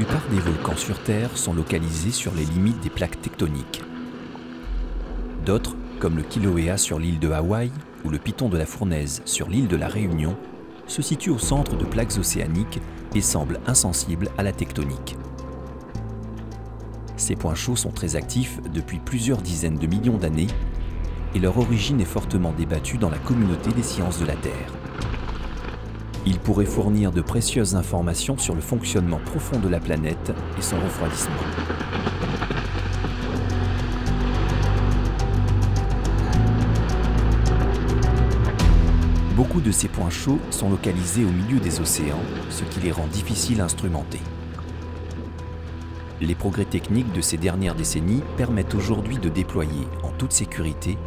La plupart des volcans sur Terre sont localisés sur les limites des plaques tectoniques. D'autres, comme le Kilauea sur l'île de Hawaï ou le Piton de la Fournaise sur l'île de la Réunion, se situent au centre de plaques océaniques et semblent insensibles à la tectonique. Ces points chauds sont très actifs depuis plusieurs dizaines de millions d'années et leur origine est fortement débattue dans la communauté des sciences de la Terre. Ils pourraient fournir de précieuses informations sur le fonctionnement profond de la planète et son refroidissement. Beaucoup de ces points chauds sont localisés au milieu des océans, ce qui les rend difficiles à instrumenter. Les progrès techniques de ces dernières décennies permettent aujourd'hui de déployer en toute sécurité,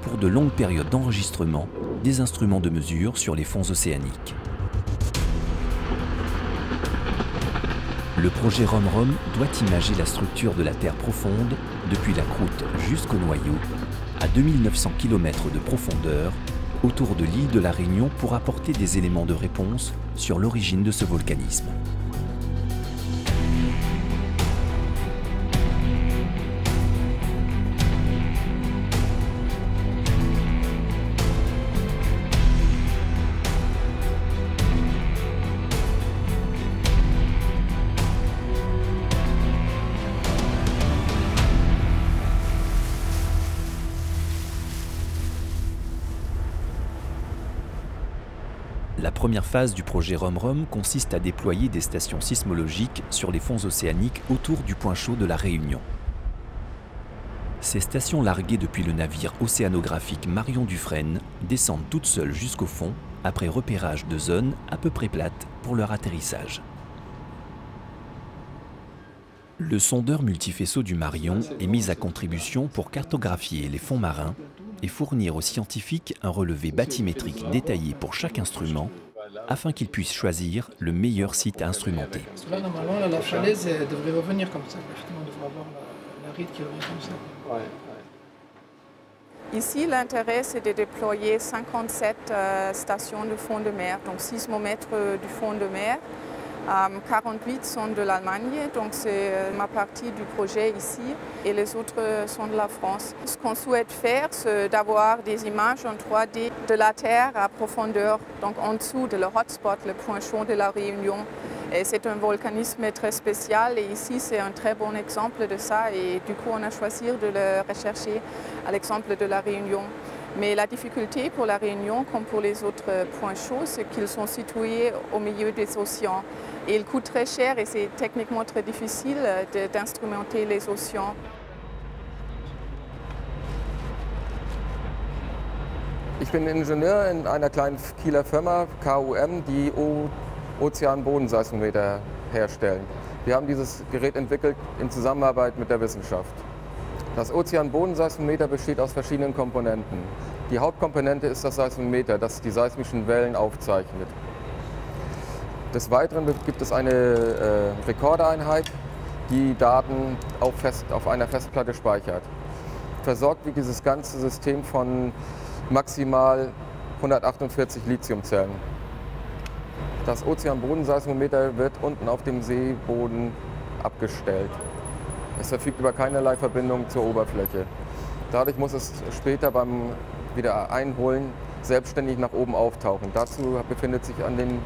pour de longues périodes d'enregistrement, des instruments de mesure sur les fonds océaniques. Projet ROM-ROM doit imager la structure de la Terre profonde depuis la croûte jusqu'au noyau, à 2900 km de profondeur, autour de l'île de la Réunion pour apporter des éléments de réponse sur l'origine de ce volcanisme. Première phase du projet ROM-ROM consiste à déployer des stations sismologiques sur les fonds océaniques autour du point chaud de la Réunion. Ces stations larguées depuis le navire océanographique Marion Dufresne descendent toutes seules jusqu'au fond après repérage de zones à peu près plates pour leur atterrissage. Le sondeur multifaisceau du Marion est mis à contribution pour cartographier les fonds marins et fournir aux scientifiques un relevé bathymétrique détaillé pour chaque instrument afin qu'ils puissent choisir le meilleur site à instrumenter. Là, normalement, là, la falaise elle devrait revenir comme ça. On devrait avoir la, la ride qui revient comme ça. Ici, l'intérêt, c'est de déployer 57 euh, stations de fond de mer, donc sismomètres euh, du fond de mer. Euh, 48 sont de l'Allemagne, donc c'est euh, ma partie du projet ici, et les autres sont de la France. Ce qu'on souhaite faire, c'est d'avoir des images en 3D de la Terre à profondeur, donc en dessous de le hotspot, le point chaud de la Réunion. C'est un volcanisme très spécial et ici c'est un très bon exemple de ça et du coup on a choisi de le rechercher à l'exemple de la Réunion. Mais la difficulté pour la Réunion, comme pour les autres points chauds, c'est qu'ils sont situés au milieu des océans. Et ils coûtent très cher et c'est techniquement très difficile d'instrumenter les océans. Ich bin Ingenieur in einer kleinen Kieler Firma, KUM, die Ozeanbodenseismometer herstellen. Wir haben dieses Gerät entwickelt in Zusammenarbeit mit der Wissenschaft. Das Ozeanbodenseismometer besteht aus verschiedenen Komponenten. Die Hauptkomponente ist das Seismometer, das die seismischen Wellen aufzeichnet. Des Weiteren gibt es eine äh, Rekordereinheit, die Daten auf, fest, auf einer Festplatte speichert. Versorgt wird dieses ganze System von maximal 148 Lithiumzellen. Das Ozeanbodenseismometer wird unten auf dem Seeboden abgestellt. Es verfügt über keinerlei Verbindung zur Oberfläche. Dadurch muss es später beim Wiedereinholen selbstständig nach oben auftauchen. Dazu befindet sich an den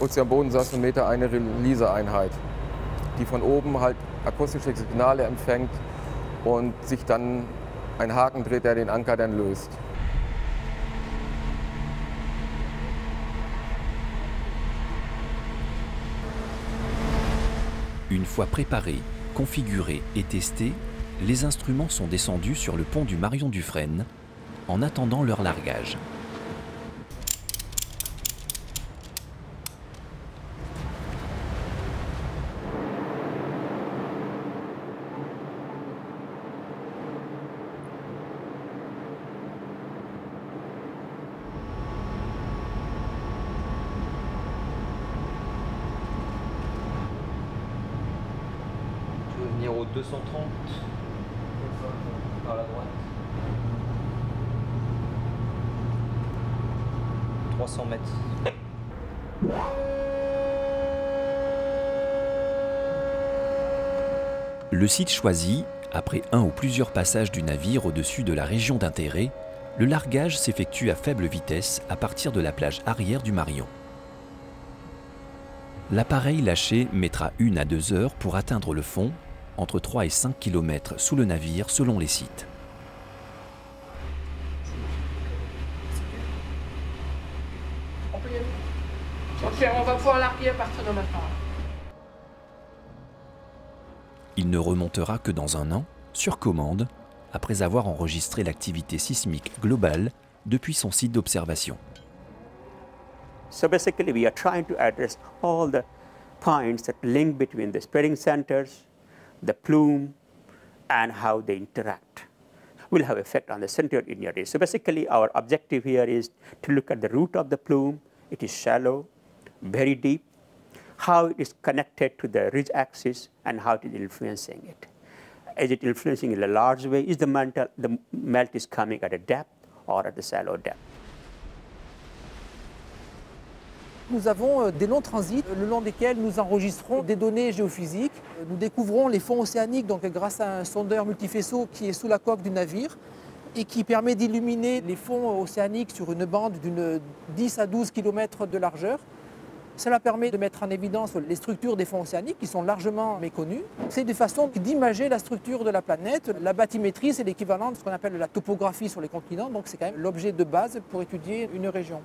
Ozeanbodenseismometer eine Release-Einheit, die von oben halt akustische Signale empfängt und sich dann ein Haken dreht, der den Anker dann löst. Une fois préparés, configurés et testés, les instruments sont descendus sur le pont du Marion Dufresne en attendant leur largage. Tu veux venir au 230 par la droite 300 mètres. Le site choisi, après un ou plusieurs passages du navire au-dessus de la région d'intérêt, le largage s'effectue à faible vitesse à partir de la plage arrière du Marion. L'appareil lâché mettra une à deux heures pour atteindre le fond, entre 3 et 5 km sous le navire selon les sites. On peut y aller. Ok, on va pouvoir larguer à partir de maintenant. Il ne remontera que dans un an, sur commande, après avoir enregistré l'activité sismique globale depuis son site d'observation. So basically, we are trying to address all the points that link between the spreading centers, the plume, and how they interact. Will have effect on the center linear ray. So basically, our objective here is to look at the root of the plume. It is shallow, very deep, how it is connected to the ridge axis, and how it is influencing it. Is it influencing in a large way? Is the, mantle, the melt is coming at a depth or at a shallow depth? Nous avons euh, des longs transits le long desquels nous enregistrons des données géophysiques. Nous découvrons les fonds océaniques donc, grâce à un sondeur multifaisceau qui est sous la coque du navire et qui permet d'illuminer les fonds océaniques sur une bande d'une 10 à 12 km de largeur. Cela permet de mettre en évidence les structures des fonds océaniques qui sont largement méconnues. C'est une façon d'imager la structure de la planète. La bathymétrie, c'est l'équivalent de ce qu'on appelle la topographie sur les continents, donc c'est quand même l'objet de base pour étudier une région.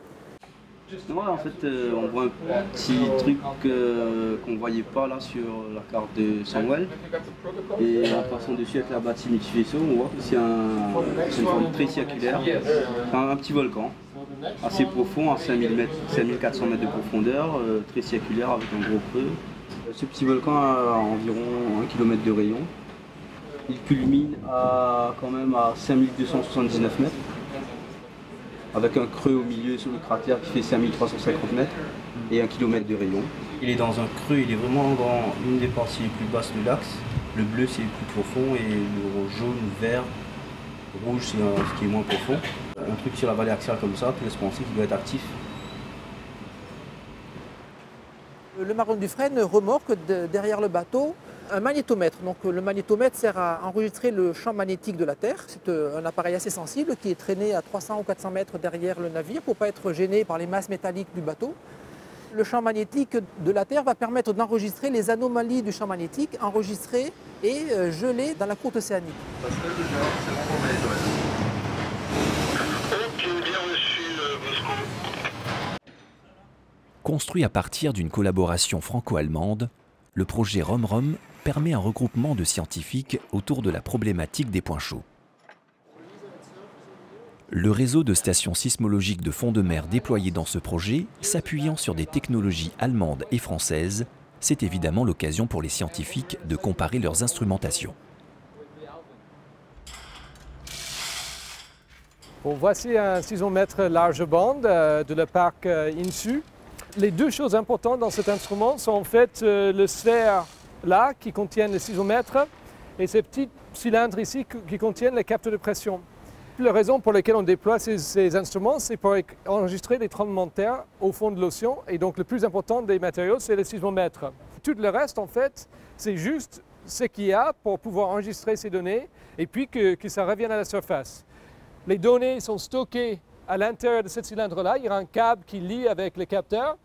Ouais, en fait, euh, on voit un petit truc euh, qu'on ne voyait pas là sur la carte de Samuel. Et en passant dessus avec la bâtisse multifaisceau, on voit que c'est un, une forme très circulaire, un, petit volcan, assez profond, à 5000 mètres, 5400 mètres de profondeur, euh, très circulaire avec un gros creux. Ce petit volcan a environ 1 km de rayon. Il culmine à, quand même à 5279 mètres avec un creux au milieu sur le cratère qui fait 5350 mètres et un kilomètre de rayon. Il est dans un creux, il est vraiment dans une des parties les plus basses de l'axe. Le bleu c'est le plus profond et le jaune, vert, rouge c'est ce qui est moins profond. Un truc sur la vallée axiale comme ça peut laisse penser qu'il doit être actif. Le Maron du Frêne remorque de- derrière le bateau un magnétomètre. Donc euh, le magnétomètre sert à enregistrer le champ magnétique de la Terre. C'est euh, un appareil assez sensible qui est traîné à 300 ou 400 mètres derrière le navire pour ne pas être gêné par les masses métalliques du bateau. Le champ magnétique de la Terre va permettre d'enregistrer les anomalies du champ magnétique enregistrées et euh, gelées dans la croûte océanique. Construit à partir d'une collaboration franco-allemande, le projet RomRom permet un regroupement de scientifiques autour de la problématique des points chauds. Le réseau de stations sismologiques de fond de mer déployé dans ce projet, s'appuyant sur des technologies allemandes et françaises, c'est évidemment l'occasion pour les scientifiques de comparer leurs instrumentations. Voici un sismomètre large bande euh, de la parc euh, INSU. Les deux choses importantes dans cet instrument sont en fait euh, le sphère là qui contient le sismomètre et ces petits cylindres ici qui- contiennent les capteurs de pression. La raison pour laquelle on déploie ces, instruments, c'est pour enregistrer les tremblements de terre au fond de l'océan. Et donc le plus important des matériaux, c'est le sismomètre. Tout le reste, en fait, c'est juste ce qu'il y a pour pouvoir enregistrer ces données et puis que, que ça revienne à la surface. Les données sont stockées à l'intérieur de ce cylindre-là. Il y a un câble qui lie avec le capteur.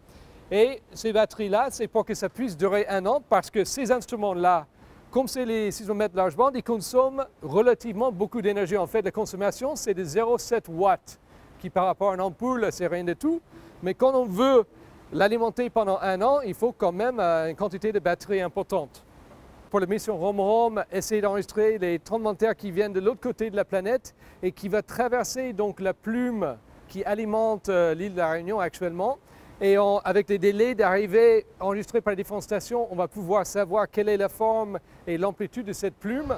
Et ces batteries-là, c'est pour que ça puisse durer un an parce que ces instruments-là, comme c'est les sismomètres large bande, ils consomment relativement beaucoup d'énergie. En fait, la consommation, c'est de 0,7 watts, qui par rapport à une ampoule, c'est rien du tout. Mais quand on veut l'alimenter pendant un an, il faut quand même euh, une quantité de batterie importante pour la mission Rome-Rome, essayer d'enregistrer les tremblements de terre qui viennent de l'autre côté de la planète et qui va traverser donc la plume qui alimente euh, l'île de la Réunion actuellement. Et avec les délais d'arrivée enregistrés par les différentes stations, on va pouvoir savoir quelle est la forme et l'amplitude de cette plume.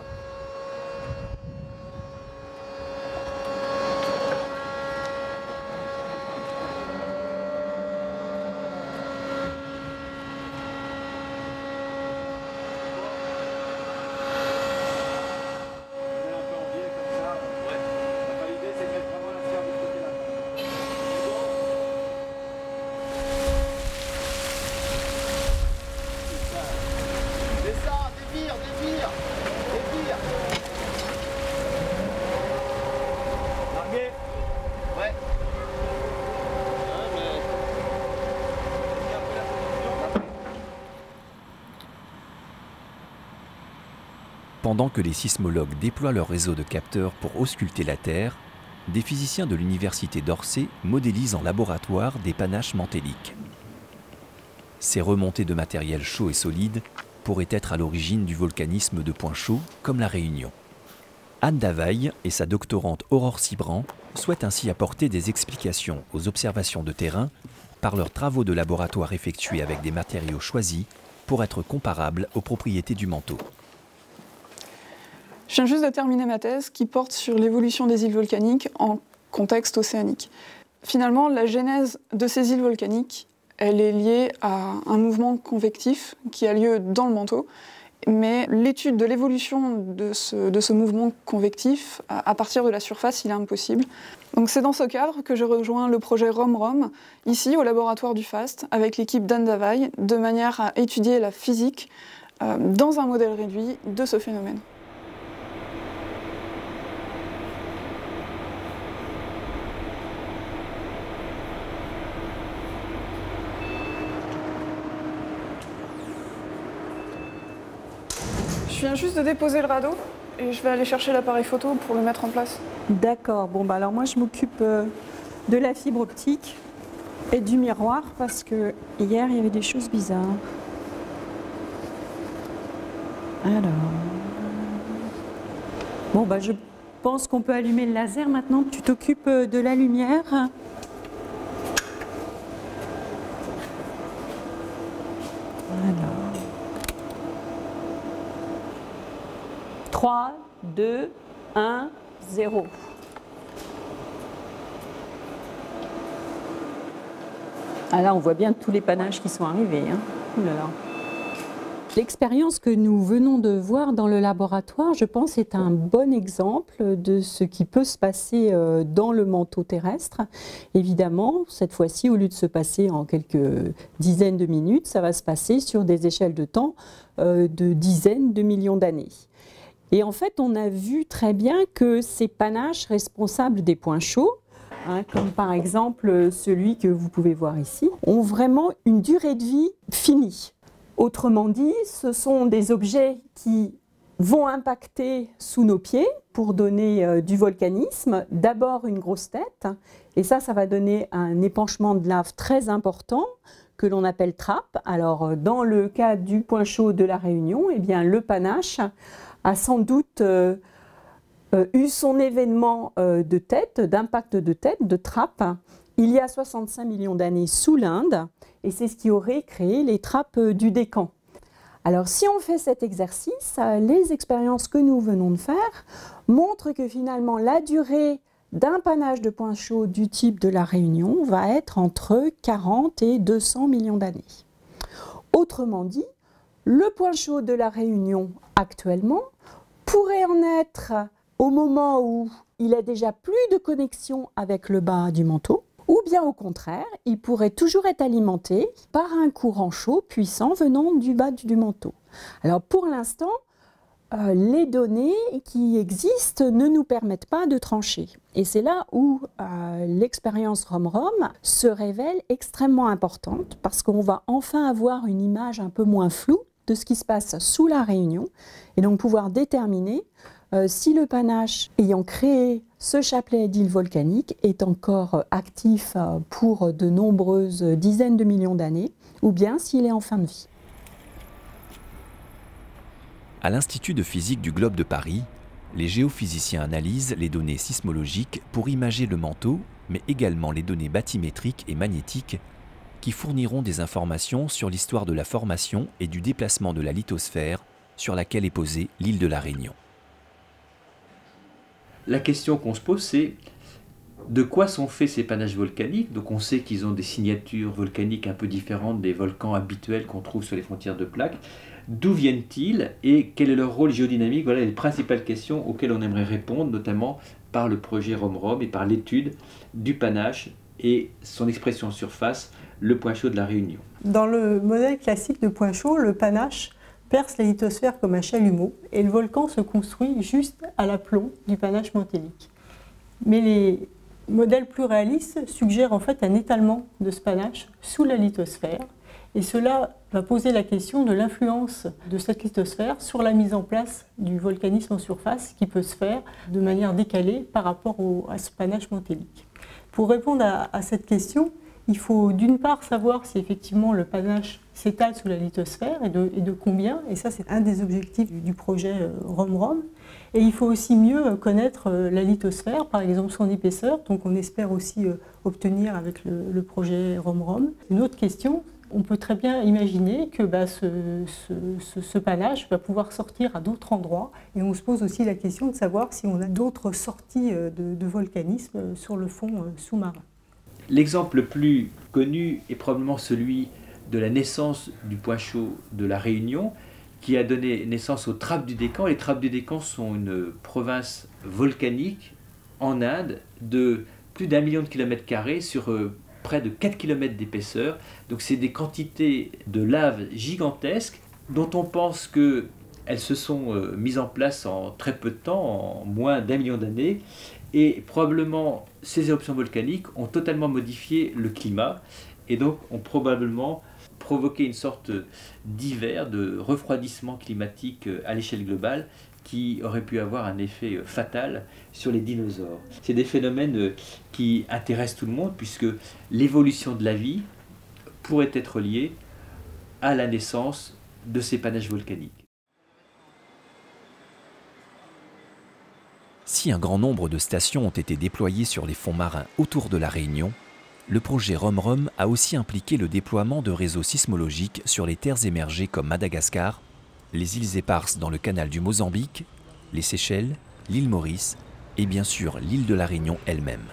Pendant que les sismologues déploient leur réseau de capteurs pour ausculter la Terre, des physiciens de l'université d'Orsay modélisent en laboratoire des panaches mantéliques. Ces remontées de matériel chaud et solide pourraient être à l'origine du volcanisme de points chauds comme la Réunion. Anne Davaille et sa doctorante Aurore Cibran souhaitent ainsi apporter des explications aux observations de terrain par leurs travaux de laboratoire effectués avec des matériaux choisis pour être comparables aux propriétés du manteau. Je viens juste de terminer ma thèse qui porte sur l'évolution des îles volcaniques en contexte océanique. Finalement, la genèse de ces îles volcaniques, elle est liée à un mouvement convectif qui a lieu dans le manteau, mais l'étude de l'évolution de ce, mouvement convectif à, partir de la surface, il est impossible. Donc c'est dans ce cadre que je rejoins le projet ROM-ROM, ici au laboratoire du FAST, avec l'équipe d'Anne Davaille, de manière à étudier la physique euh, dans un modèle réduit de ce phénomène. Juste de déposer le radeau et je vais aller chercher l'appareil photo pour le mettre en place. D'accord. Bon, bah alors moi, je m'occupe euh, de la fibre optique et du miroir parce que hier, il y avait des choses bizarres. Alors. Bon, bah je pense qu'on peut allumer le laser maintenant. Tu t'occupes euh, de la lumière. Alors. 3, 2, 1, 0. Ah là, on voit bien tous les panaches qui sont arrivés. Hein. L'expérience que nous venons de voir dans le laboratoire, je pense, est un bon exemple de ce qui peut se passer euh, dans le manteau terrestre. Évidemment, cette fois-ci, au lieu de se passer en quelques dizaines de minutes, ça va se passer sur des échelles de temps euh, de dizaines de millions d'années. Et en fait, on a vu très bien que ces panaches responsables des points chauds, hein, comme par exemple celui que vous pouvez voir ici, ont vraiment une durée de vie finie. Autrement dit, ce sont des objets qui vont impacter sous nos pieds pour donner euh, du volcanisme. D'abord une grosse tête, et ça, ça va donner un épanchement de lave très important que l'on appelle trappe. Alors, euh, dans le cas du point chaud de la Réunion, eh bien, le panache a sans doute euh, euh, eu son événement euh, de tête, d'impact de tête, de trappe, il y a 65 millions d'années sous l'Inde, et c'est ce qui aurait créé les trappes du Décan. Alors si on fait cet exercice, les expériences que nous venons de faire montrent que finalement la durée d'un panache de points chauds du type de la Réunion va être entre 40 et 200 millions d'années. Autrement dit, le point chaud de la Réunion actuellement pourrait en être au moment où il a déjà plus de connexion avec le bas du manteau, ou bien au contraire, il pourrait toujours être alimenté par un courant chaud puissant venant du bas du manteau. Alors pour l'instant, euh, les données qui existent ne nous permettent pas de trancher. Et c'est là où euh, l'expérience ROM-ROM se révèle extrêmement importante parce qu'on va enfin avoir une image un peu moins floue de ce qui se passe sous la réunion et donc pouvoir déterminer euh, si le panache ayant créé ce chapelet d'îles volcaniques est encore actif euh, pour de nombreuses dizaines de millions d'années ou bien s'il est en fin de vie. À l'Institut de physique du Globe de Paris, les géophysiciens analysent les données sismologiques pour imager le manteau, mais également les données bathymétriques et magnétiques qui fourniront des informations sur l'histoire de la formation et du déplacement de la lithosphère sur laquelle est posée l'île de la Réunion. La question qu'on se pose, c'est de quoi sont faits ces panaches volcaniques? Donc on sait qu'ils ont des signatures volcaniques un peu différentes des volcans habituels qu'on trouve sur les frontières de plaques. D'où viennent-ils et quel est leur rôle géodynamique? Voilà les principales questions auxquelles on aimerait répondre, notamment par le projet ROM-ROM et par l'étude du panache et son expression en surface le point chaud de la Réunion. Dans le modèle classique de point chaud, le panache perce la lithosphère comme un chalumeau et le volcan se construit juste à l'aplomb du panache mantélique. Mais les modèles plus réalistes suggèrent en fait un étalement de ce panache sous la lithosphère Et cela va poser la question de l'influence de cette lithosphère sur la mise en place du volcanisme en surface qui peut se faire de manière décalée par rapport au, à ce panache montélique. Pour répondre à, cette question, il faut d'une part savoir si effectivement le panache s'étale sous la lithosphère et de, combien, et ça c'est un des objectifs du projet euh, ROM-ROM. Et il faut aussi mieux connaître euh, la lithosphère, par exemple son épaisseur, donc on espère aussi euh, obtenir avec le, projet ROM-ROM. Une autre question, on peut très bien imaginer que bah, ce, panache va pouvoir sortir à d'autres endroits. Et on se pose aussi la question de savoir si on a d'autres sorties euh, de, volcanisme euh, sur le fond euh, sous-marin. L'exemple le plus connu est probablement celui de la naissance du point chaud de la Réunion, qui a donné naissance aux Trappes du Décan. Les Trappes du Décan sont une province volcanique en Inde de plus d'un million de kilomètres carrés sur près de 4 km d'épaisseur. Donc c'est des quantités de lave gigantesques dont on pense qu'elles se sont euh, mises en place en très peu de temps, en moins d'un million d'années. Et probablement ces éruptions volcaniques ont totalement modifié le climat et donc ont probablement provoqué une sorte d'hiver, de refroidissement climatique euh, à l'échelle globale qui aurait pu avoir un effet euh, fatal sur les dinosaures. C'est des phénomènes euh, qui intéressent tout le monde puisque l'évolution de la vie pourrait être liée à la naissance de ces panaches volcaniques. Si un grand nombre de stations ont été déployées sur les fonds marins autour de la Réunion, le projet ROM-ROM a aussi impliqué le déploiement de réseaux sismologiques sur les terres émergées comme Madagascar, les îles éparses dans le canal du Mozambique, les Seychelles, l'île Maurice et bien sûr l'île de la Réunion elle-même.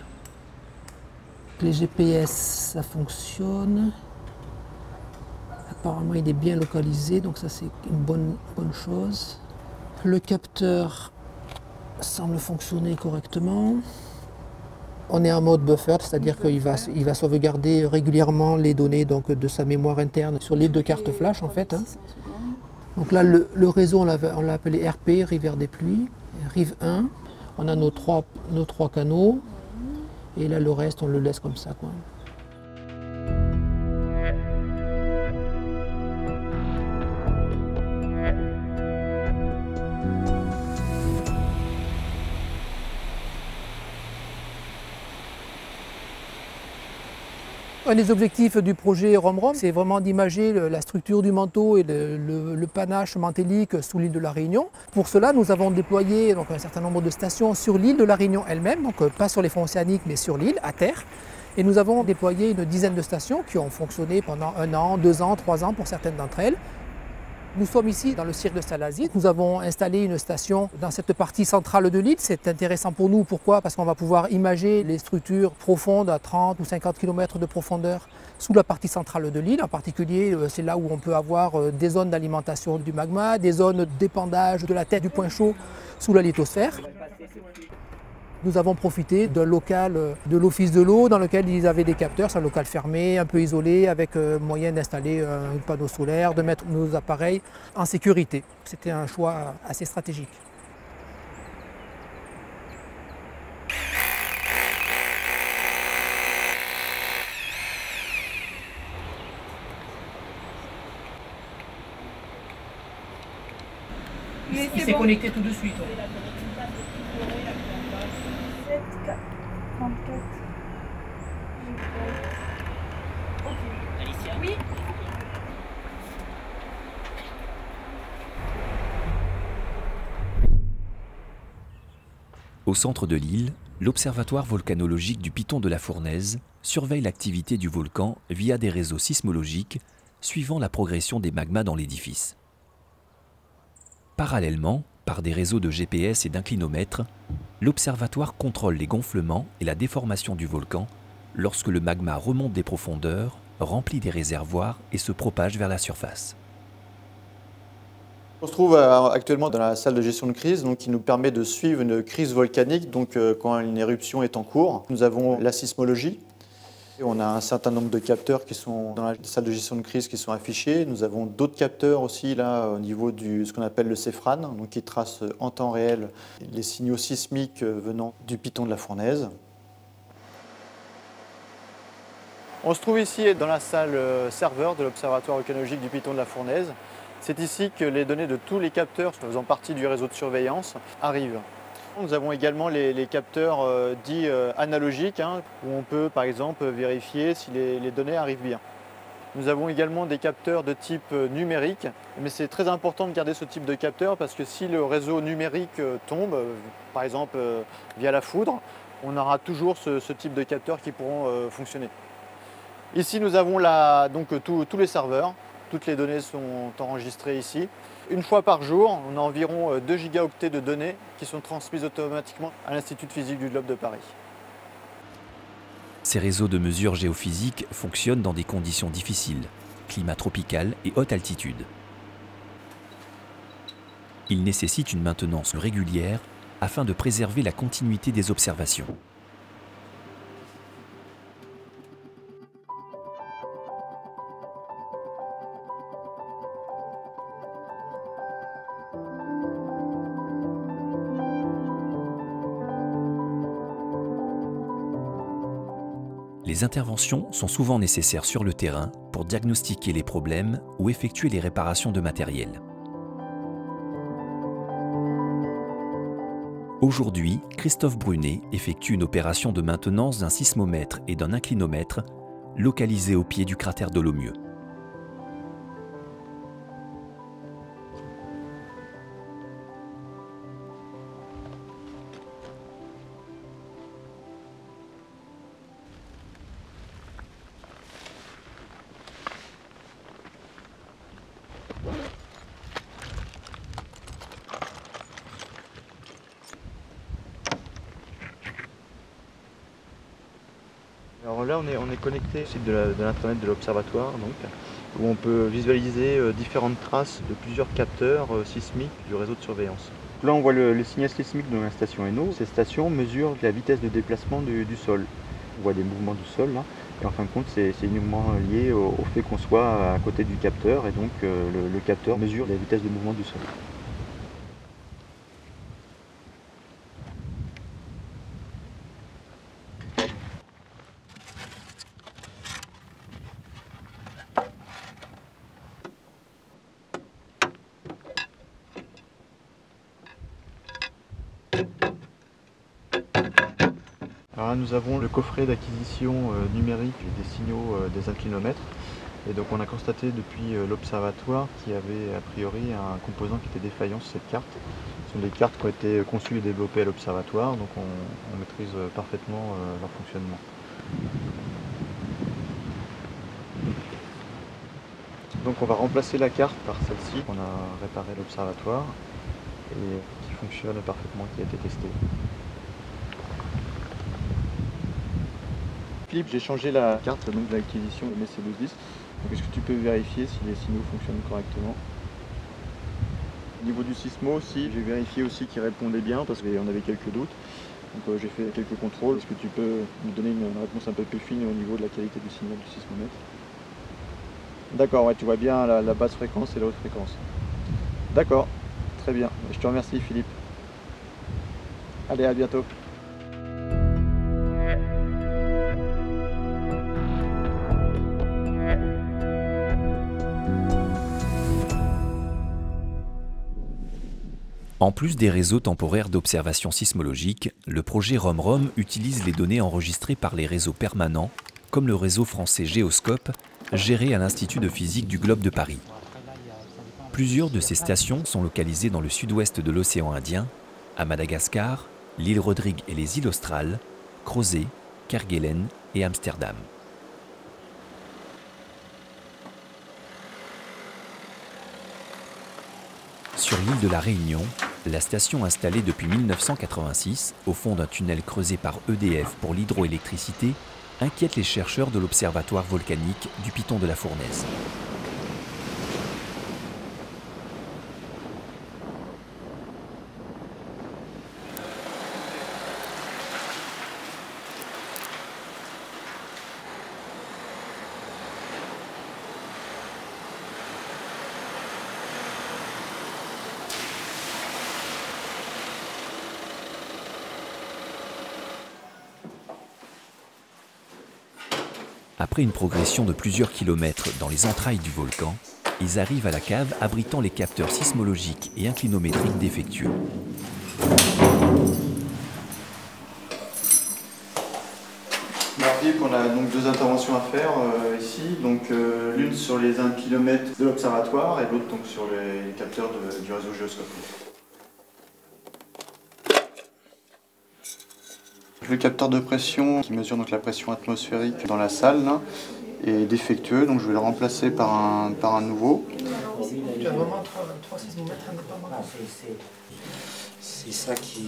Les GPS, ça fonctionne. Apparemment, il est bien localisé, donc ça c'est une bonne, bonne chose. Le capteur semble fonctionner correctement. On est en mode buffer, c'est-à-dire qu'il va, il va sauvegarder régulièrement les données de sa mémoire interne sur l'île de carte flash en fait. Hein. Donc là, le, réseau, on l'a appelé RP, Rivière des Pluies, Rive 1. On a nos trois, canaux. Et là, le reste, on le laisse comme ça. Un des objectifs du projet ROM-ROM, c'est vraiment d'imager la structure du manteau et le, panache mantélique sous l'île de la Réunion. Pour cela, nous avons déployé un certain nombre de stations sur l'île de la Réunion elle-même, donc euh, pas sur les fonds océaniques, mais sur l'île, à terre. Et nous avons déployé une dizaine de stations qui ont fonctionné pendant un an, deux ans, trois ans pour certaines d'entre elles. Nous sommes ici dans le cirque de Salazie. Nous avons installé une station dans cette partie centrale de l'île. C'est intéressant pour nous. Pourquoi? Parce qu'on va pouvoir imager les structures profondes à 30 ou 50 km de profondeur sous la partie centrale de l'île. En particulier, euh, c'est là où on peut avoir euh, des zones d'alimentation du magma, des zones d'épandage de la tête du point chaud sous la lithosphère. Nous avons profité d'un local euh, de l'Office de l'eau dans lequel ils avaient des capteurs. C'est un local fermé, un peu isolé, avec euh, moyen d'installer un panneau solaire, de mettre nos appareils en sécurité. C'était un choix assez stratégique. Il s'est connecté tout de suite. Au centre de l'île, l'Observatoire volcanologique du Piton de la Fournaise surveille l'activité du volcan via des réseaux sismologiques suivant la progression des magmas dans l'édifice. Parallèlement, par des réseaux de GPS et d'inclinomètres, l'observatoire contrôle les gonflements et la déformation du volcan lorsque le magma remonte des profondeurs, remplit des réservoirs et se propage vers la surface. On se trouve euh, actuellement dans la salle de gestion de crise donc, qui nous permet de suivre une crise volcanique donc, euh, quand une éruption est en cours. Nous avons la sismologie. On a un certain nombre de capteurs qui sont dans la salle de gestion de crise qui sont affichés. Nous avons d'autres capteurs aussi là au niveau de ce qu'on appelle le CEFRAN, donc qui trace en temps réel les signaux sismiques venant du piton de la fournaise. On se trouve ici dans la salle euh, serveur de l'Observatoire volcanologique du Piton de la Fournaise. C'est ici que les données de tous les capteurs faisant partie du réseau de surveillance arrivent. Nous avons également les, capteurs euh, dits euh, analogiques, hein, où on peut par exemple vérifier si les, données arrivent bien. Nous avons également des capteurs de type euh, numérique, mais c'est très important de garder ce type de capteur parce que si le réseau numérique tombe, par exemple via la foudre, on aura toujours ce, type de capteurs qui pourront fonctionner. Ici, nous avons donc tous les serveurs. Toutes les données sont enregistrées ici. Une fois par jour, on a environ 2 euh, gigaoctets de données qui sont transmises automatiquement à l'Institut de physique du globe de Paris. Ces réseaux de mesures géophysiques fonctionnent dans des conditions difficiles, climat tropical et haute altitude. Ils nécessitent une maintenance régulière afin de préserver la continuité des observations. Les interventions sont souvent nécessaires sur le terrain pour diagnostiquer les problèmes ou effectuer les réparations de matériel. Aujourd'hui, Christophe Brunet effectue une opération de maintenance d'un sismomètre et d'un inclinomètre localisés au pied du cratère de Là, on est, on est connecté au site de l'internet de l'observatoire, où on peut visualiser euh, différentes traces de plusieurs capteurs euh, sismiques du réseau de surveillance. Là, on voit le, signal sismique de la station ENO. Ces stations mesurent la vitesse de déplacement du, sol. On voit des mouvements du sol là. Et en fin de compte, c'est uniquement lié au, fait qu'on soit à côté du capteur et donc euh, le capteur mesure la vitesse de mouvement du sol. Nous avons le coffret d'acquisition euh, numérique des signaux euh, des inclinomètres. Et donc on a constaté depuis euh, l'observatoire qu'il y avait a priori un composant qui était défaillant sur cette carte. Ce sont des cartes qui ont été conçues et développées à l'observatoire, donc on, maîtrise parfaitement leur fonctionnement. Donc on va remplacer la carte par celle-ci qu'on a réparé à l'observatoire et qui fonctionne parfaitement, qui a été testée. J'ai changé la carte donc, de l'acquisition de mc 1210 Est-ce que tu peux vérifier si les signaux fonctionnent correctement? Au niveau du sismo aussi, j'ai vérifié aussi qu'il répondait bien parce qu'on avait quelques doutes. Donc euh, j'ai fait quelques contrôles. Est-ce que tu peux me donner une, réponse un peu plus fine au niveau de la qualité du signal du sismomètre D'accord, ouais, tu vois bien la basse fréquence et la haute fréquence. D'accord, très bien. Je te remercie Philippe. Allez, à bientôt. En plus des réseaux temporaires d'observation sismologique, le projet ROM-ROM utilise les données enregistrées par les réseaux permanents, comme le réseau français Géoscope, géré à l'Institut de physique du Globe de Paris. Plusieurs de ces stations sont localisées dans le sud-ouest de l'océan Indien, à Madagascar, l'île Rodrigue et les îles australes, Crozet, Kerguelen et Amsterdam. Sur l'île de la Réunion, la station installée depuis 1986 au fond d'un tunnel creusé par EDF pour l'hydroélectricité inquiète les chercheurs de l'Observatoire volcanique du Piton de la Fournaise. Après une progression de plusieurs kilomètres dans les entrailles du volcan, ils arrivent à la cave abritant les capteurs sismologiques et inclinométriques défectueux. On a donc deux interventions à faire euh, ici, donc euh, l'une sur les 1 km de l'observatoire et l'autre donc sur les capteurs du réseau Géoscope. Le capteur de pression qui mesure donc la pression atmosphérique dans la salle est défectueux, donc je vais le remplacer par un, par un nouveau. C'est ça qui...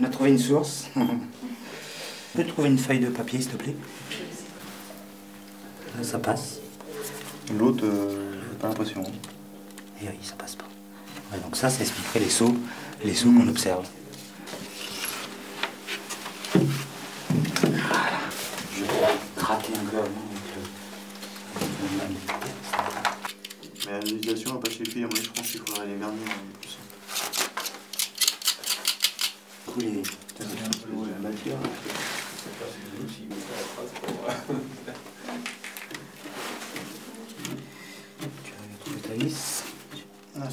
On a trouvé une source. Tu peux trouver une feuille de papier, s'il te plaît? Ça passe. L'autre, euh, j'ai pas l'impression. Eh oui, ça passe pas. donc ça, ça expliquerait les sauts, les sauts qu'on observe. Voilà. Je vais gratter un peu avant Mais l'utilisation n'a pas suffi, moi je pense qu'il faudrait les garder plus. Du les...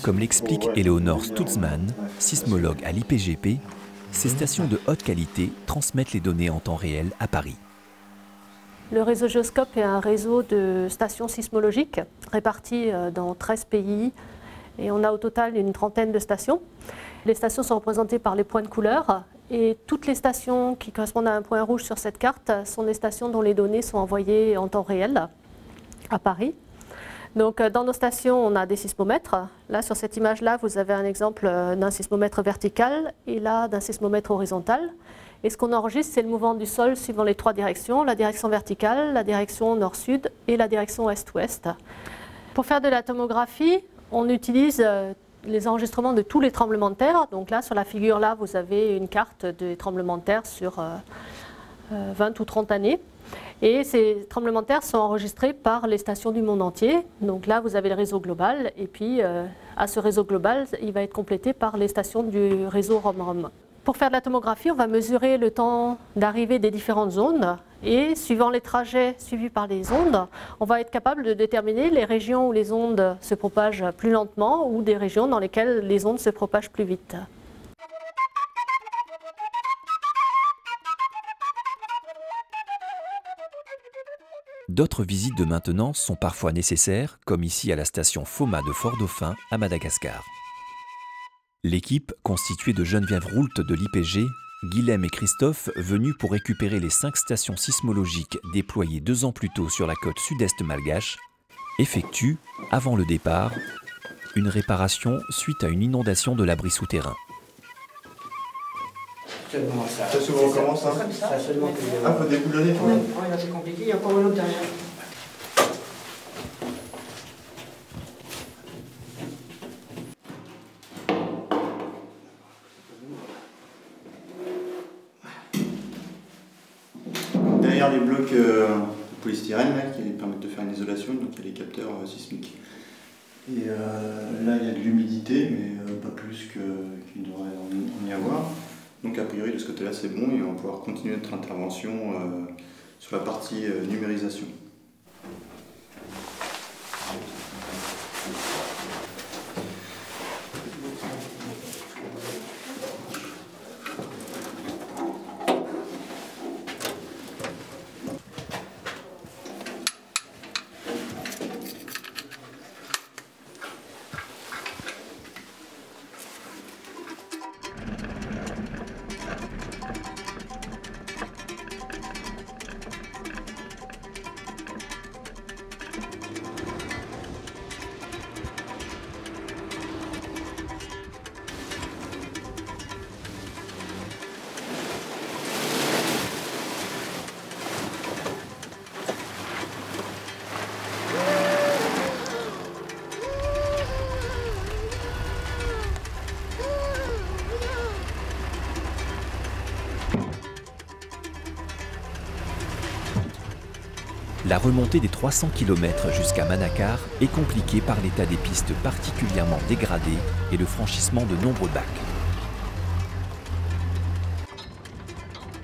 Comme l'explique Eleonore Stutzmann, sismologue à l'IPGP, ces stations de haute qualité transmettent les données en temps réel à Paris. Le réseau Géoscope est un réseau de stations sismologiques réparties euh, dans 13 pays et on a au total une trentaine de stations. Les stations sont représentées par les points de couleur et toutes les stations qui correspondent à un point rouge sur cette carte sont des stations dont les données sont envoyées en temps réel à Paris. Donc, euh, dans nos stations, on a des sismomètres. Là, sur cette image-là, vous avez un exemple euh, d'un sismomètre vertical et là, d'un sismomètre horizontal. Et ce qu'on enregistre, c'est le mouvement du sol suivant les trois directions, la direction verticale, la direction nord-sud et la direction est-ouest. Pour faire de la tomographie, on utilise euh, les enregistrements de tous les tremblements de terre. Donc là, sur la figure là, vous avez une carte des tremblements de terre sur 20 ou 30 années. Et ces tremblements de terre sont enregistrés par les stations du monde entier. Donc là, vous avez le réseau global. Et puis, euh, à ce réseau global, il va être complété par les stations du réseau ROM-ROM. Pour faire de la tomographie, on va mesurer le temps d'arrivée des différentes zones. Et suivant les trajets suivis par les ondes, on va être capable de déterminer les régions où les ondes se propagent plus lentement ou des régions dans lesquelles les ondes se propagent plus vite. D'autres visites de maintenance sont parfois nécessaires, comme ici à la station FOMA de Fort-Dauphin à Madagascar. L'équipe, constituée de Geneviève Roult de l'IPG, Guilhem et Christophe, venus pour récupérer les cinq stations sismologiques déployées deux ans plus tôt sur la côte sud-est malgache, effectuent, avant le départ, une réparation suite à une inondation de l'abri souterrain. Ça, ça souvent commence, hein Ça seulement Ah, faut déboulonner quand même Oui, là c'est compliqué, il y a encore une autre derrière. Derrière les blocs euh, de polystyrène là, qui permettent de faire une isolation, donc il y a les capteurs euh, sismiques. Et euh, là il y a de l'humidité, mais pas plus qu'il devrait en y avoir. Donc a priori de ce côté-là c'est bon et on va pouvoir continuer notre intervention euh, sur la partie euh, numérisation. La remontée des 300 km jusqu'à Manakar est compliquée par l'état des pistes particulièrement dégradées et le franchissement de nombreux bacs.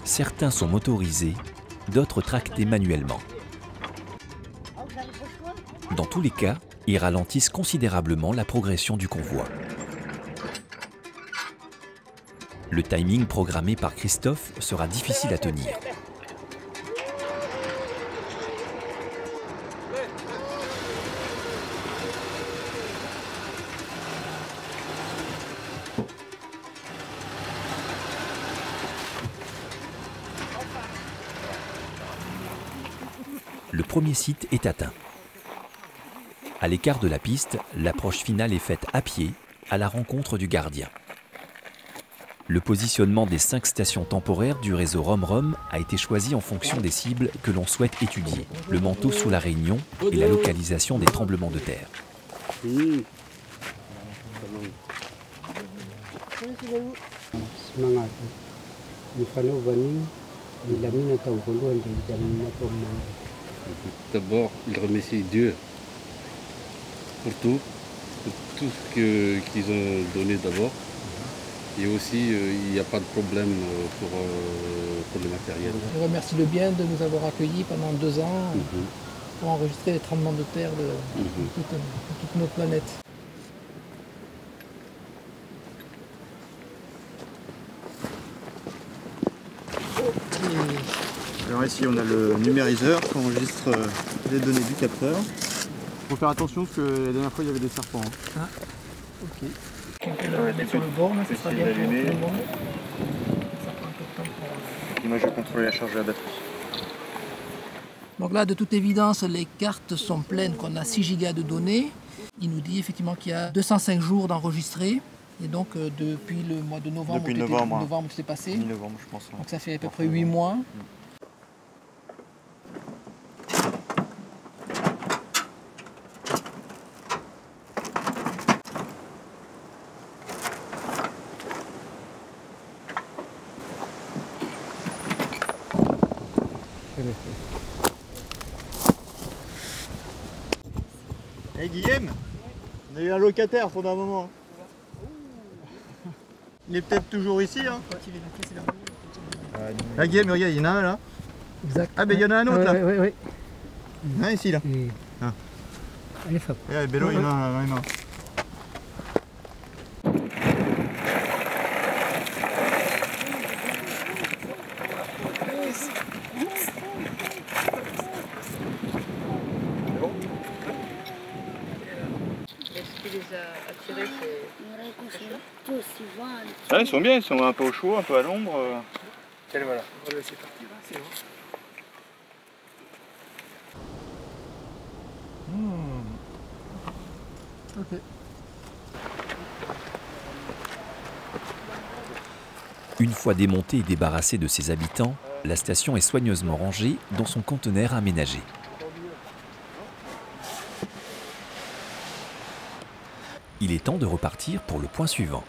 certains sont motorisés, d'autres tractés manuellement. Dans tous les cas, ils ralentissent considérablement la progression du convoi. Le timing programmé par Christophe sera difficile à tenir. Premier site est atteint. À l'écart de la piste, l'approche finale est faite à pied, à la rencontre du gardien. Le positionnement des cinq stations temporaires du réseau Rom-Rom a été choisi en fonction des cibles que l'on souhaite étudier, le manteau sous la Réunion et la localisation des tremblements de terre. D'abord, il remercie Dieu pour tout, pour tout ce qu'ils ont donné d'abord. Et aussi, euh, il n'y a pas de problème euh, pour, euh, pour le matériel. Je remercie le bien de nous avoir accueillis pendant deux ans Mhm. pour enregistrer les tremblements de terre de, Mhm. de toute, de toute notre planète. Alors ici on a le numériseur qui enregistre euh, les données du capteur. Il faut faire attention parce que la dernière fois il y avait des serpents. hein. Ah, ok. On mettre sur le bord, là, ce sera bien pour tout le monde. Ça prend un peu de temps pour- Et moi je vais contrôler la charge de la batterie. Donc là, de toute évidence, les cartes sont pleines, qu'on a 6 gigas de données. Il nous dit effectivement qu'il y a 205 jours d'enregistrés. Et donc, euh, depuis le mois de novembre, Depuis t'étais- novembre, hein. novembre c'est passé. Mi-novembre je pense. ouais. Donc ça fait à peu près 8 mois. Hey Guillaume On a eu un locataire pendant un moment. Il est peut-être toujours ici. Hein. Là Guillaume, regarde, il y en a un là. Exact. Ah ben il y en a un autre là. Oui, oui, oui. Il y en a un ici là. Ah. Allez, Fab. Regarde, Bélo, il y en a un dans les mains. Est-ce qui les a attirés Ah, ils sont bien, ils sont un peu au chaud, un peu à l'ombre. euh. Allez, voilà. Voilà, c'est parti. C'est bon. Ok. Une fois démontée et débarrassée de ses habitants, la station est soigneusement rangée dans son conteneur aménagé. Il est temps de repartir pour le point suivant.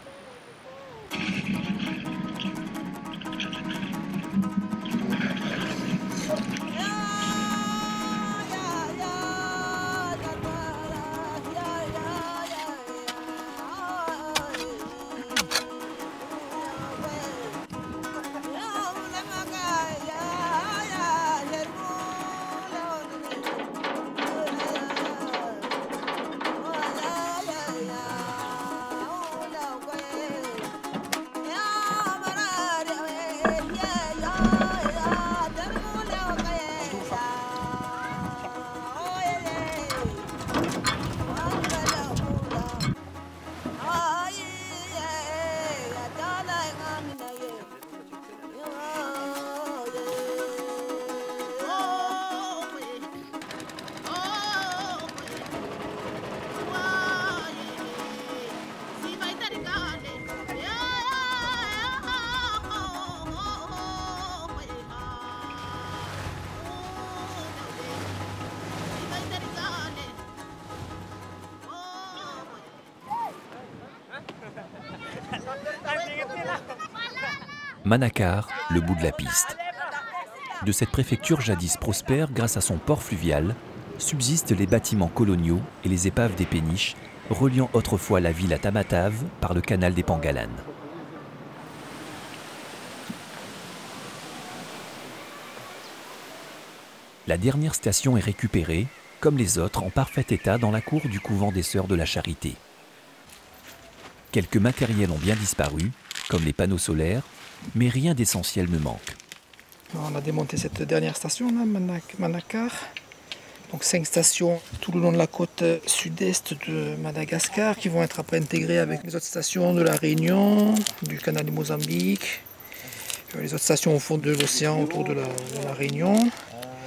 Manakar, le bout de la piste. De cette préfecture jadis prospère grâce à son port fluvial, subsistent les bâtiments coloniaux et les épaves des péniches, reliant autrefois la ville à Tamatave par le canal des Pangalanes. La dernière station est récupérée, comme les autres, en parfait état dans la cour du couvent des Sœurs de la Charité. Quelques matériels ont bien disparu, comme les panneaux solaires, mais rien d'essentiel ne manque. On a démonté cette dernière station, là, Manakar. Donc cinq stations tout le long de la côte sud-est de Madagascar qui vont être après intégrées avec les autres stations de la Réunion, du canal du Mozambique, euh, les autres stations au fond de l'océan autour de la, Réunion.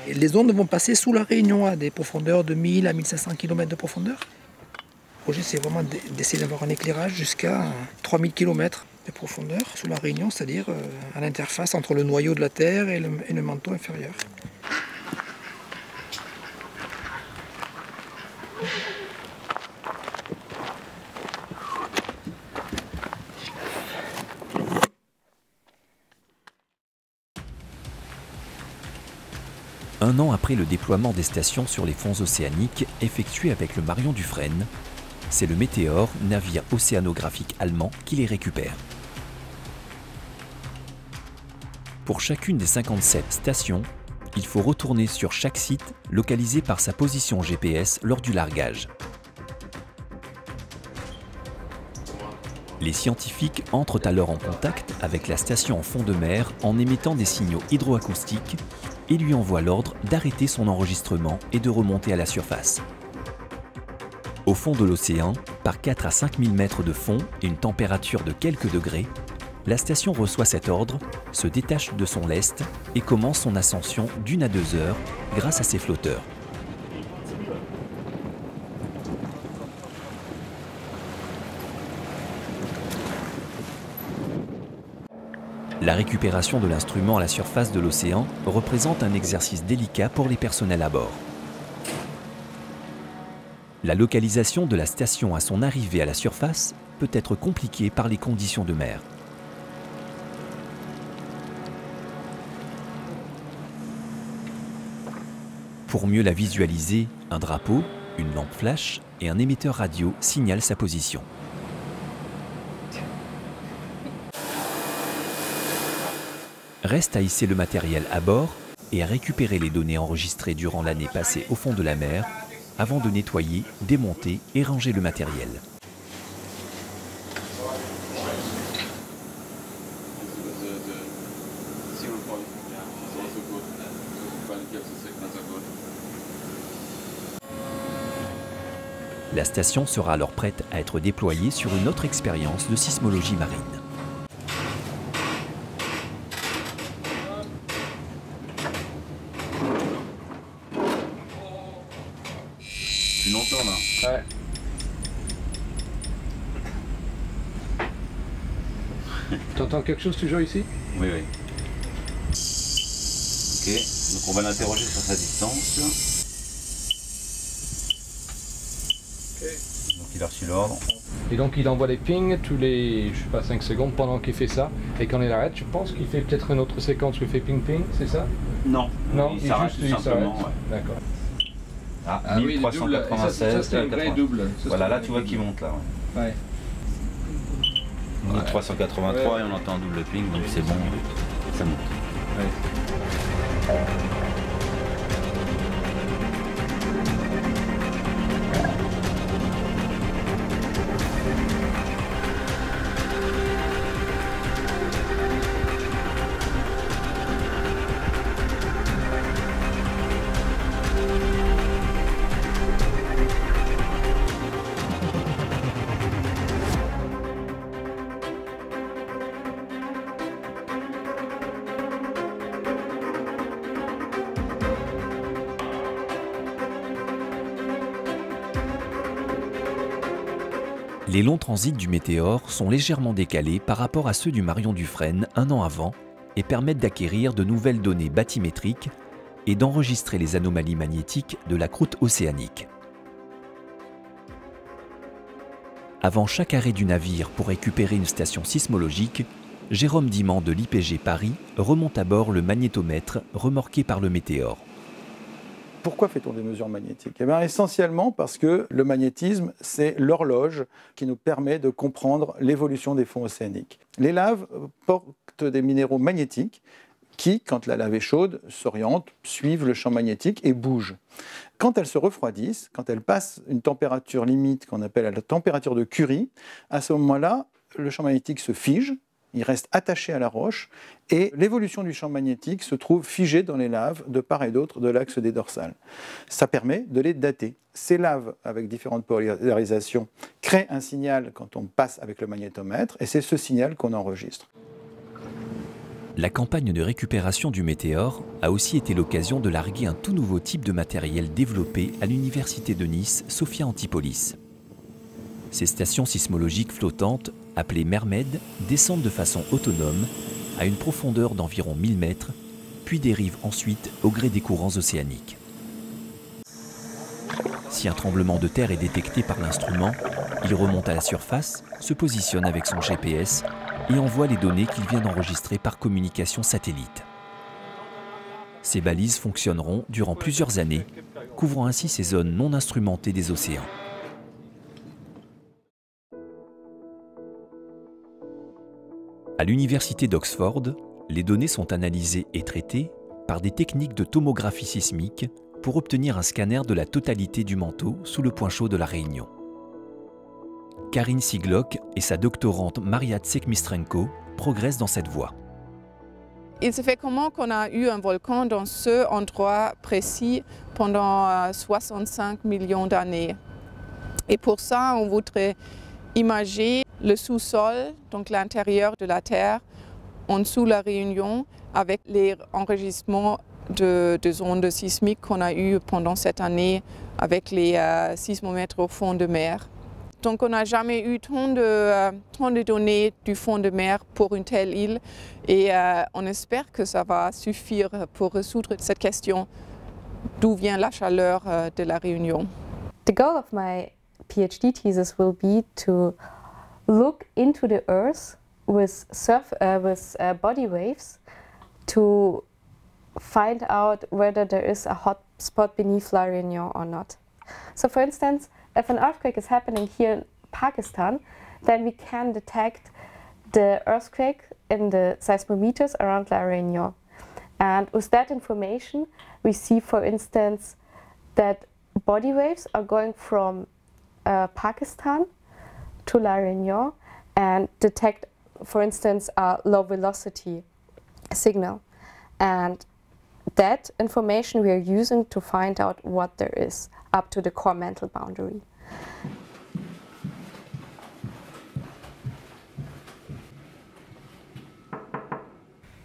Les ondes vont passer sous la Réunion à des profondeurs de 1000 à 1500 km de profondeur. Le projet, c'est vraiment d'essayer d'avoir un éclairage jusqu'à 3000 km de profondeur sous la Réunion, c'est-à-dire euh, à l'interface entre le noyau de la Terre et le, manteau inférieur. Un an après le déploiement des stations sur les fonds océaniques effectué avec le Marion Dufresne, c'est le Météor, navire océanographique allemand, qui les récupère. Pour chacune des 57 stations, il faut retourner sur chaque site localisé par sa position GPS lors du largage. Les scientifiques entrent alors en contact avec la station en fond de mer en émettant des signaux hydroacoustiques et lui envoient l'ordre d'arrêter son enregistrement et de remonter à la surface. Au fond de l'océan, par 4 à 5 000 mètres de fond et une température de quelques degrés, la station reçoit cet ordre, se détache de son lest et commence son ascension d'une à deux heures grâce à ses flotteurs. La récupération de l'instrument à la surface de l'océan représente un exercice délicat pour les personnels à bord. La localisation de la station à son arrivée à la surface peut être compliquée par les conditions de mer. Pour mieux la visualiser, un drapeau, une lampe flash et un émetteur radio signalent sa position. Reste à hisser le matériel à bord et à récupérer les données enregistrées durant l'année passée au fond de la mer avant de nettoyer, démonter et ranger le matériel. La station sera alors prête à être déployée sur une autre expérience de sismologie marine. Tu l'entends là Ouais. T'entends quelque chose toujours ici Oui, oui. Ok, donc on va l'interroger sur sa distance. Donc il a reçu l'ordre. Et donc il envoie des pings tous les, je sais pas, 5 secondes pendant qu'il fait ça. Et quand il arrête, je pense qu'il fait peut-être une autre séquence où il fait ping-ping, c'est ça? Non, Non, il s'arrête juste- tout simplement. ouais. D'accord. Ah, Ah oui, le double. 1396. Ça, ça, c'est un vrai 80. double. Ça, Voilà, là tu vois qu'il monte là. ouais. Ouais. 1383 Ouais. et on entend un double ping, donc c'est bon, ça monte. Les longs transits du météore sont légèrement décalés par rapport à ceux du Marion Dufresne un an avant et permettent d'acquérir de nouvelles données bathymétriques et d'enregistrer les anomalies magnétiques de la croûte océanique. Avant chaque arrêt du navire pour récupérer une station sismologique, Jérôme Diman de l'IPG Paris remonte à bord le magnétomètre remorqué par le météore. Pourquoi fait-on des mesures magnétiques? Eh bien, Essentiellement parce que le magnétisme, c'est l'horloge qui nous permet de comprendre l'évolution des fonds océaniques. Les laves portent des minéraux magnétiques qui, quand la lave est chaude, s'orientent, suivent le champ magnétique et bougent. Quand elles se refroidissent, quand elles passent une température limite qu'on appelle la température de Curie, à ce moment-là, le champ magnétique se fige, il reste attaché à la roche et l'évolution du champ magnétique se trouve figée dans les laves de part et d'autre de l'axe des dorsales. Ça permet de les dater. Ces laves, avec différentes polarisations, créent un signal quand on passe avec le magnétomètre et c'est ce signal qu'on enregistre. La campagne de récupération du météore a aussi été l'occasion de larguer un tout nouveau type de matériel développé à l'université de Nice, Sophia Antipolis. Ces stations sismologiques flottantes, appelées Mermed, descendent de façon autonome à une profondeur d'environ 1000 mètres, puis dérivent ensuite au gré des courants océaniques. Si un tremblement de terre est détecté par l'instrument, il remonte à la surface, se positionne avec son GPS et envoie les données qu'il vient d'enregistrer par communication satellite. Ces balises fonctionneront durant plusieurs années, couvrant ainsi ces zones non instrumentées des océans. À l'université d'Oxford, les données sont analysées et traitées par des techniques de tomographie sismique pour obtenir un scanner de la totalité du manteau sous le point chaud de la Réunion. Karine Siglock et sa doctorante Maria Tsekmistrenko progressent dans cette voie. Il se fait comment qu'on a eu un volcan dans ce endroit précis pendant 65 euh, millions d'années? Et pour ça, on voudrait imager le sous-sol, donc l'intérieur de la Terre, en dessous de la Réunion, avec les enregistrements de, ondes sismiques qu'on a eues pendant cette année avec les euh, sismomètres au fond de mer. Donc on n'a jamais eu tant de, euh, de, données du fond de mer pour une telle île et euh, on espère que ça va suffire pour résoudre cette question d'où vient la chaleur de la Réunion. The goal of my PhD thesis will be to look into the earth with, surf, uh, with uh, body waves to find out whether there is a hot spot beneath La Réunion or not. So for instance, if an earthquake is happening here in Pakistan, then we can detect the earthquake in the seismometers around La Réunion. And with that information, we see, for instance, that body waves are going from uh, Pakistan to La Réunion and detect, for instance, a low velocity signal. And that information we are using to find out what there is up to the core mental boundary.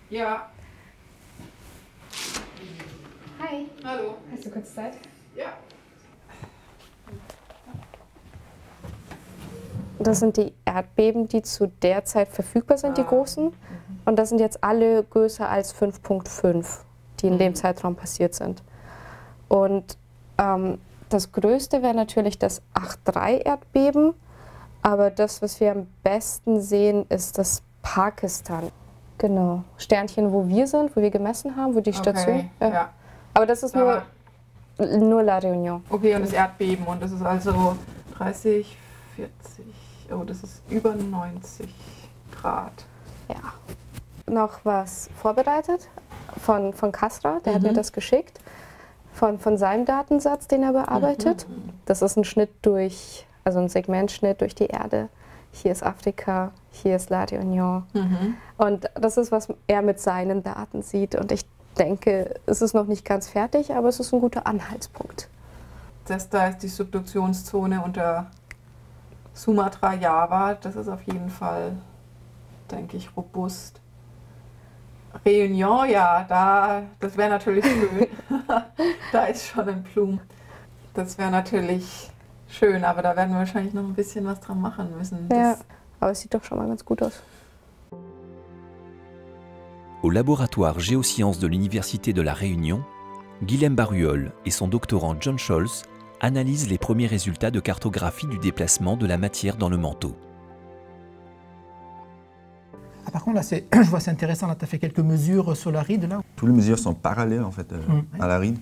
Ja. Hi. Hallo. Hast du kurz Zeit? Ja. Das sind die Erdbeben, die zu der Zeit verfügbar sind, die Ah. großen. Und das sind jetzt alle größer als 5.5, die in dem Zeitraum passiert sind. Und ähm, das größte wäre natürlich das 8.3-Erdbeben. Aber das, was wir am besten sehen, ist das Pakistan. Genau. Sternchen, wo wir sind, wo wir gemessen haben, wo die Station. Okay, ja. Aber das ist nur, Aber- nur La Réunion. Okay, und das Erdbeben und das ist also 30, 40, oh, das ist über 90 Grad. Ja. Noch was vorbereitet von, von Kasra, der hat mir Mhm. das geschickt, von, von seinem Datensatz, den er bearbeitet. Das ist ein Schnitt durch, also ein Segmentschnitt durch die Erde. Hier ist Afrika, hier ist La Réunion. Mhm. Und das ist, was er mit seinen Daten sieht. Und ich denke, es ist noch nicht ganz fertig, aber es ist ein guter Anhaltspunkt. Das da ist die Subduktionszone unter Sumatra, Java. Das ist auf jeden Fall, denke ich, robust. Réunion, ja, da, das wäre natürlich schön. da ist schon ein Plum. Das wäre natürlich schön, aber da werden wir wahrscheinlich noch ein bisschen was dran machen müssen. Ja, Das- aber es sieht doch schon mal ganz gut aus. Au laboratoire Géosciences de l'Université de La Réunion, Guilhem Baruol et son doctorant John Scholz analysent les premiers résultats de cartographie du déplacement de la matière dans le manteau. Ah, par contre, là, c'est- je vois c'est intéressant, là, tu as fait quelques mesures sur la ride, là. Toutes les mesures sont parallèles en fait euh, Mm. à la ride.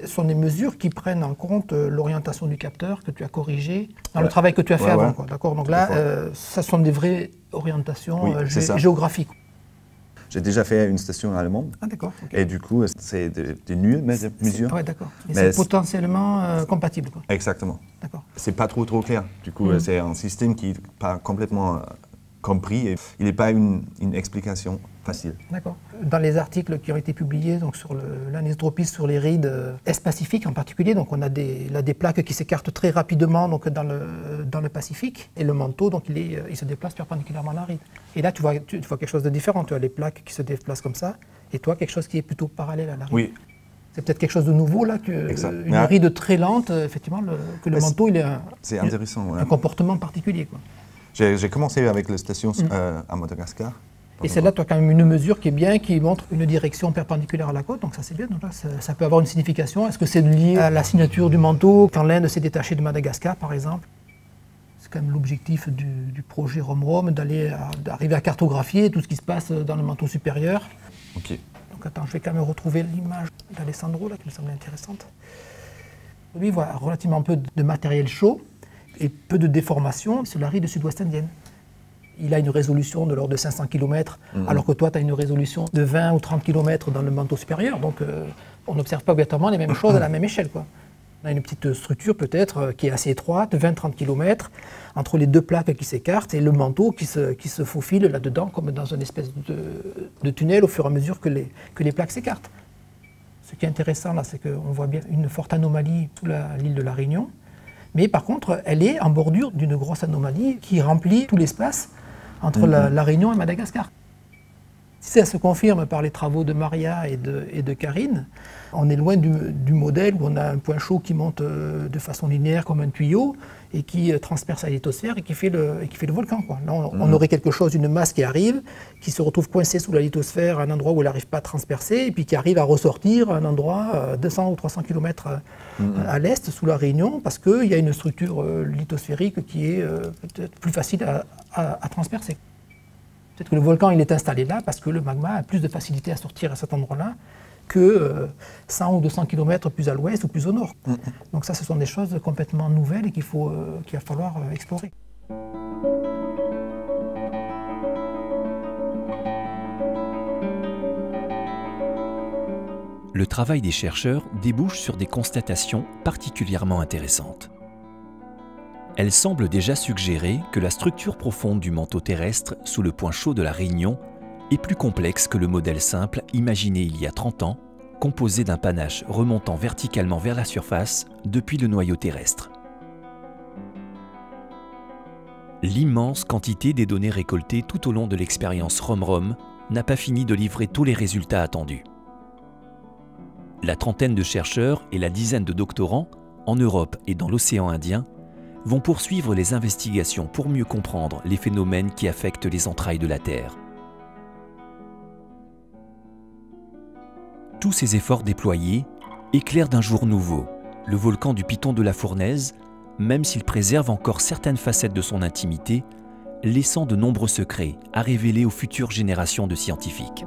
Ce sont des mesures qui prennent en compte euh, l'orientation du capteur que tu as corrigé dans le travail que tu as fait Ouais, avant. ouais. D'accord Donc là, euh, ça sont des vraies orientations Oui, euh, c'est gé- ça. géographiques. J'ai déjà fait une station allemande. Ah, d'accord. Et du coup, c'est de, de nulles mesures. Oui, d'accord. Mais, c'est potentiellement euh, compatible. Quoi. Exactement. D'accord. C'est pas trop, trop clair. Du coup, Mhm. c'est un système qui n'est pas complètement euh, compris et il n'est pas une, une explication facile. D'accord. Dans les articles qui ont été publiés donc sur l'anisotropie sur les rides euh, Est-Pacifique en particulier, donc on a des, là, des plaques qui s'écartent très rapidement donc dans, le, dans le Pacifique et le manteau donc il, est, euh, il se déplace perpendiculairement à la ride. Et là tu vois, tu, tu vois quelque chose de différent, tu as les plaques qui se déplacent comme ça et toi quelque chose qui est plutôt parallèle à la ride. Oui. C'est peut-être quelque chose de nouveau là, que, Exact. une ride très lente, euh, effectivement, le- que le manteau il est un, intéressant, ouais. un comportement particulier. Quoi. J'ai commencé avec la station Mhm. euh, à Madagascar. Et celle-là, tu as quand même une mesure qui est bien, qui montre une direction perpendiculaire à la côte, donc ça c'est bien. Donc là, ça, ça peut avoir une signification. Est-ce que c'est lié à la signature du manteau quand l'Inde s'est détachée de Madagascar, par exemple? C'est quand même l'objectif du, du projet Rome-Rome, d'aller d'arriver à cartographier tout ce qui se passe dans le manteau supérieur. Ok. Donc attends, je vais quand même retrouver l'image d'Alessandro, là, qui me semble intéressante. Lui, il voit relativement peu de matériel chaud et peu de déformation sur la ride sud-ouest indienne. Il a une résolution de l'ordre de 500 km, Mhm. alors que toi, tu as une résolution de 20 ou 30 km dans le manteau supérieur. Donc, euh, on n'observe pas exactement les mêmes choses à la même échelle. Quoi. On a une petite structure peut-être euh, qui est assez étroite, 20-30 km, entre les deux plaques qui s'écartent et le manteau qui se, qui se faufile là-dedans, comme dans une espèce de, de tunnel au fur et à mesure que les, que les plaques s'écartent. Ce qui est intéressant là, c'est qu'on voit bien une forte anomalie sous l'île de la Réunion. Mais par contre, elle est en bordure d'une grosse anomalie qui remplit tout l'espace entre la, Mhm. la Réunion et Madagascar. Si ça se confirme par les travaux de Maria et de, et de Karine, on est loin du, du modèle où on a un point chaud qui monte euh, de façon linéaire comme un tuyau et qui euh, transperce la lithosphère et qui fait le, et qui fait le volcan. Quoi. Là, on, on Mhm. aurait quelque chose, une masse qui arrive, qui se retrouve coincée sous la lithosphère à un endroit où elle n'arrive pas à transpercer et puis qui arrive à ressortir à un endroit euh, 200 ou 300 km Mhm. à l'est, sous la Réunion, parce qu'il y a une structure euh, lithosphérique qui est euh, peut-être plus facile à, à- à transpercer. Peut-être que le volcan il est installé là parce que le magma a plus de facilité à sortir à cet endroit-là que euh, 100 ou 200 km plus à l'ouest ou plus au nord. Donc ça, ce sont des choses complètement nouvelles et qu'il faut, euh, qu'il va falloir euh, explorer. Le travail des chercheurs débouche sur des constatations particulièrement intéressantes. Elles semblent déjà suggérer que la structure profonde du manteau terrestre sous le point chaud de la Réunion est plus complexe que le modèle simple imaginé il y a 30 ans, composé d'un panache remontant verticalement vers la surface depuis le noyau terrestre. L'immense quantité des données récoltées tout au long de l'expérience Rom-Rom n'a pas fini de livrer tous les résultats attendus. La trentaine de chercheurs et la dizaine de doctorants, en Europe et dans l'océan Indien, vont poursuivre les investigations pour mieux comprendre les phénomènes qui affectent les entrailles de la Terre. Tous ces efforts déployés éclairent d'un jour nouveau le volcan du Piton de la Fournaise, même s'il préserve encore certaines facettes de son intimité, laissant de nombreux secrets à révéler aux futures générations de scientifiques.